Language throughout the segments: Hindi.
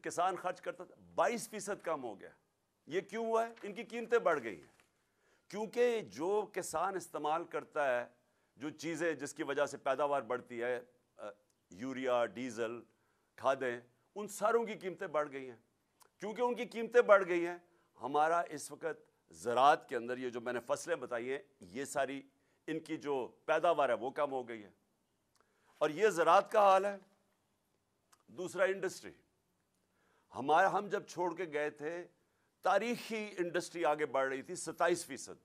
किसान खर्च करता था। बाईस फ़ीसद कम हो गया। ये क्यों हुआ है? इनकी कीमतें बढ़ गई हैं। क्योंकि जो किसान इस्तेमाल करता है, जो चीज़ें जिसकी वजह से पैदावार बढ़ती है यूरिया, डीजल, खादें, उन सारों की कीमतें बढ़ गई हैं। क्योंकि उनकी कीमतें बढ़ गई हैं, हमारा इस वक्त ज़रात के अंदर ये जो मैंने फ़सलें बताई हैं, ये सारी इनकी जो पैदावार है, वो कम हो गई है। और ये ज़रात का हाल है। दूसरा इंडस्ट्री। हमारा, हम जब छोड़ के गए थे, तारीखी इंडस्ट्री आगे बढ़ रही थी, सत्ताईस फ़ीसद।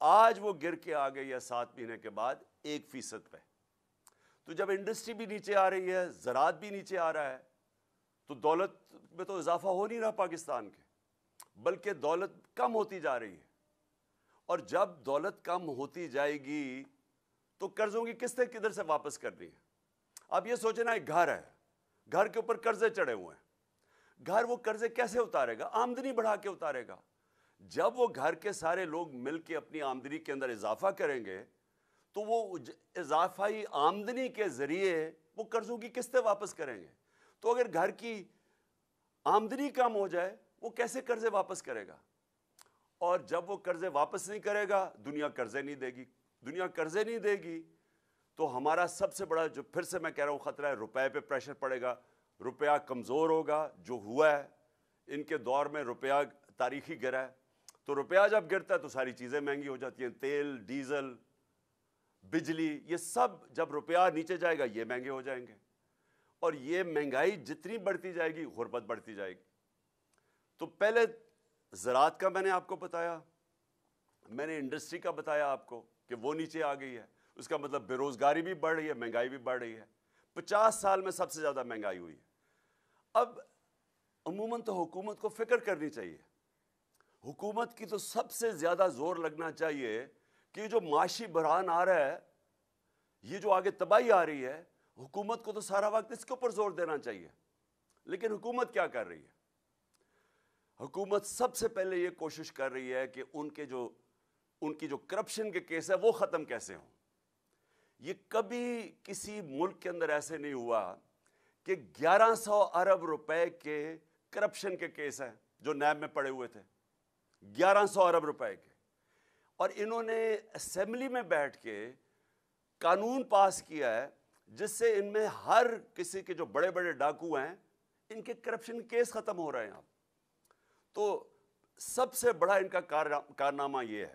आज वो गिर के आ गई है सात महीने के बाद, एक फ़ीसद पे। तो जब इंडस्ट्री भी नीचे आ रही है, ज़रात भी नीचे आ रहा है तो दौलत में तो इजाफा हो नहीं रहा पाकिस्तान के, बल्कि दौलत कम होती जा रही है। और जब दौलत कम होती जाएगी तो कर्जों की किस्तें किधर से वापस करनी है? अब ये सोचना एक घर है, घर के ऊपर कर्जे चढ़े हुए हैं। घर वो कर्जे कैसे उतारेगा? आमदनी बढ़ा के उतारेगा। जब वो घर के सारे लोग मिलकर अपनी आमदनी के अंदर इजाफा करेंगे तो वो इजाफाई आमदनी के ज़रिए वो कर्जों की किस्तें वापस करेंगे। तो अगर घर की आमदनी कम हो जाए, वो कैसे कर्जे वापस करेगा? और जब वो कर्जे वापस नहीं करेगा, दुनिया कर्जे नहीं देगी। दुनिया कर्जे नहीं देगी तो हमारा सबसे बड़ा जो फिर से मैं कह रहा हूँ ख़तरा है, रुपए पे प्रेशर पड़ेगा। रुपया कमज़ोर होगा, जो हुआ है, इनके दौर में रुपया तारीखी गिरा है। तो रुपया जब गिरता है तो सारी चीज़ें महँगी हो जाती हैं, तेल, डीजल, बिजली, ये सब जब रुपया नीचे जाएगा, ये महँगे हो जाएँगे। और ये महँगाई जितनी बढ़ती जाएगी, गुर्बत बढ़ती जाएगी। तो पहले ज़रात का मैंने आपको बताया, मैंने इंडस्ट्री का बताया आपको कि वो नीचे आ गई है। उसका मतलब बेरोज़गारी भी बढ़ रही है, महँगाई भी बढ़ रही है। पचास साल में सबसे ज़्यादा महँगाई हुई। अब अमूमन तो हुकूमत को फ़िक्र करनी चाहिए। हुकूमत की तो सबसे ज़्यादा ज़ोर लगना चाहिए कि जो माशी बहरान आ रहा है, ये जो आगे तबाही आ रही है, हुकूमत को तो सारा वक्त इसके ऊपर ज़ोर देना चाहिए। लेकिन हुकूमत क्या कर रही है? हुकूमत सबसे पहले ये कोशिश कर रही है कि उनके जो, उनकी जो करप्शन के केस है, वो ख़त्म कैसे हों? ये कभी किसी मुल्क के अंदर ऐसे नहीं हुआ कि 1100 अरब रुपए के करप्शन के केस हैं जो नैब में पड़े हुए थे। 1100 अरब रुपए के। और इन्होंने असेंबली में बैठ के कानून पास किया है, जिससे इनमें हर किसी के जो बड़े बड़े डाकू हैं, इनके करप्शन केस ख़त्म हो रहे हैं अब। तो सबसे बड़ा इनका कारनामा ये है